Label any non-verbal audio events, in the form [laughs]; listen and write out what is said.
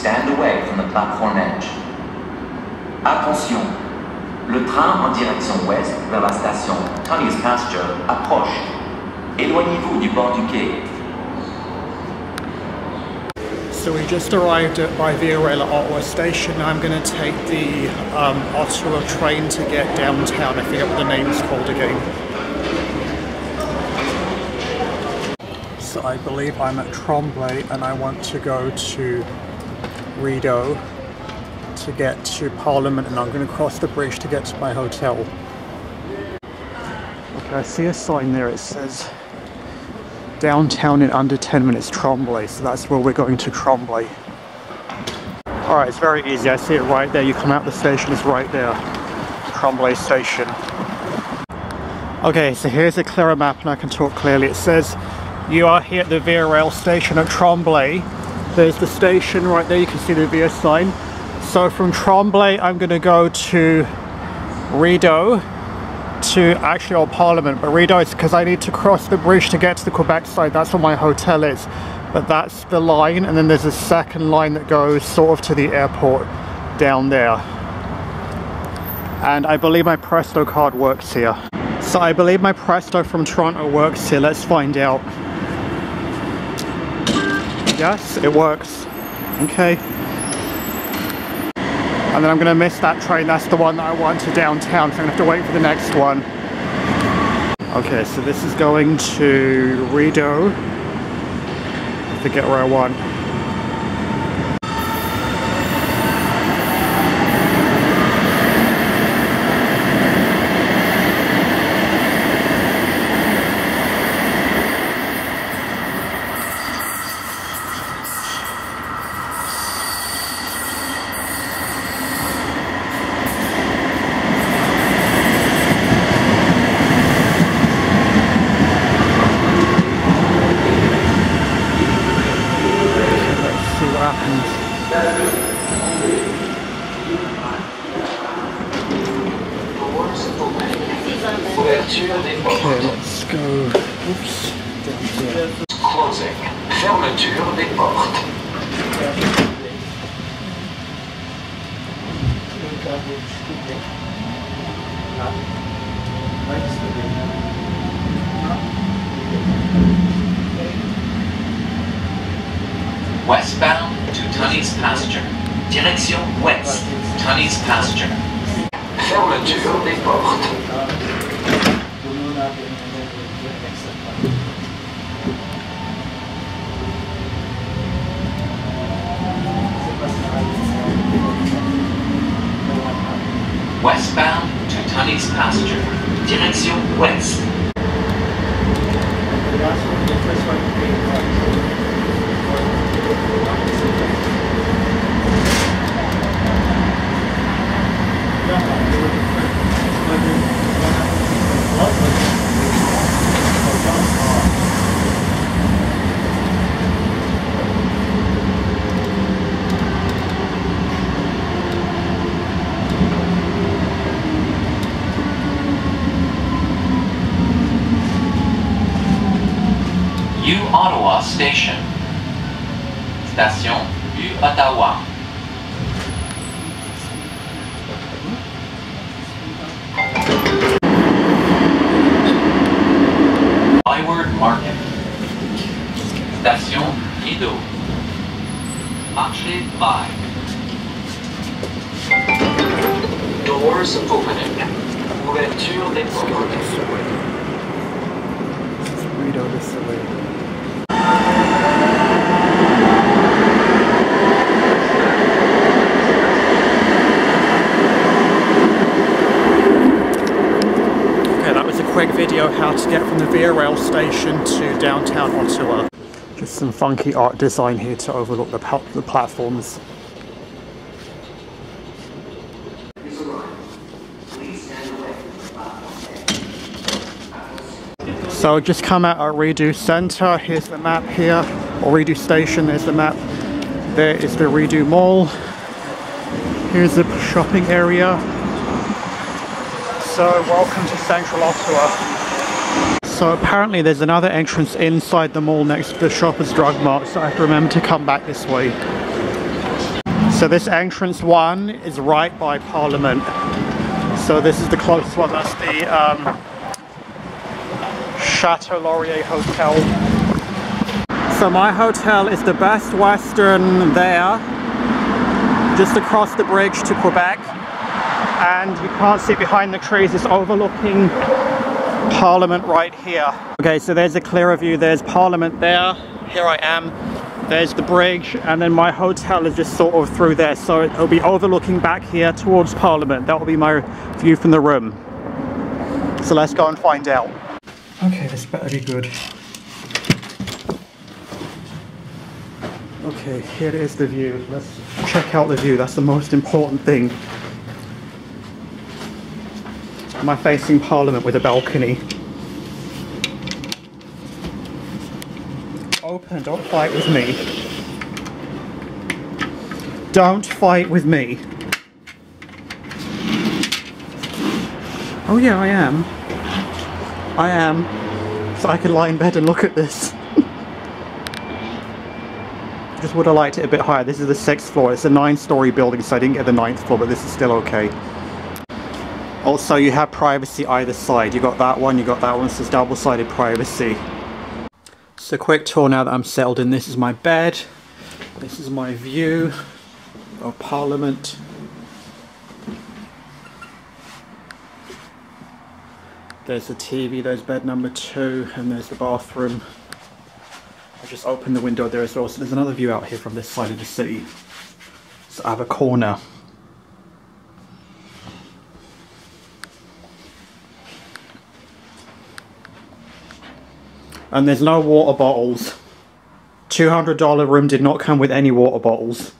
stand away from the platform edge. Attention, le train en direction ouest vers la station Tunney's Pasture approche. Éloignez-vous du bord du quai. So we just arrived at Via Ottawa Station. I'm going to take the um, Ottawa train to get downtown. I forget what the name is called again. So I believe I'm at Tremblay and I want to go to Rideau to get to Parliament and I'm going to cross the bridge to get to my hotel. Okay, I see a sign there. It says downtown in under 10 minutes Tremblay so that's where we're going to Tremblay alright it's very easy. I see it right there. You come out the station it's right there. Tremblay station. Okay so here's a clearer map and I can talk clearly. It says you are here at the Via Rail station at Tremblay there's the station right there you can see the Via sign so from Tremblay I'm going to go to Rideau to actually old Parliament, but Rideau is because I need to cross the bridge to get to the Quebec side. That's where my hotel is. But that's the line, and then there's a second line that goes sort of to the airport down there. And I believe my Presto card works here. So I believe my Presto from Toronto works here. Let's find out. Yes, it works. Okay. And then I'm going to miss that train. That's the one that I want to downtown, so I'm to have to wait for the next one. Okay, so this is going to Rideau. I forget where I want. Ouverture des portes. Okay, let's go. Oops. Closing. Fermeture des portes. Westbound to Tunney's Pasture. Direction ouest. Tunney's Pasture. Fermeture des portes. Westbound to Tunney's Pasture. Direction ouest. Ottawa Station. Station uOttawa. Byward Market. Station Rideau. Marché by. Doors opening. Ouverture des portes. Rideau this way. Okay, that was a quick video how to get from the Via Rail station to downtown Ottawa. Just some funky art design here to overlook the, the platforms. So just come out at Rideau Centre, here's the map here, or Rideau Station, there's the map. There is the Rideau Mall. Here's the shopping area. So welcome to Central Ottawa. So apparently there's another entrance inside the mall next to the Shoppers Drug Mart, so I have to remember to come back this way. So this entrance one is right by Parliament. So this is the closest one, that's the um, Chateau Laurier Hotel. So my hotel is the Best Western there, just across the bridge to Quebec. And you can't see behind the trees, it's overlooking Parliament right here. Okay, so there's a clearer view, there's Parliament there, here I am. There's the bridge, and then my hotel is just sort of through there, so it'll be overlooking back here towards Parliament. That will be my view from the room. So let's go and find out. Okay, this better be good. Okay, here is the view. Let's check out the view. That's the most important thing. Am I facing Parliament with a balcony? Open, don't fight with me. Don't fight with me. Oh yeah, I am. I am. So I can lie in bed and look at this. [laughs] Just would have liked it a bit higher. This is the sixth floor. It's a nine-story building, so I didn't get the ninth floor, but this is still okay. Also, you have privacy either side. You got that one, you got that one, so it's double-sided privacy. So quick tour now that I'm settled in. This is my bed. This is my view of Parliament. There's the TV, there's bed number two, and there's the bathroom. I just opened the window there as well, so there's another view out here from this side of the city. So I have a corner. And there's no water bottles. $200 room did not come with any water bottles.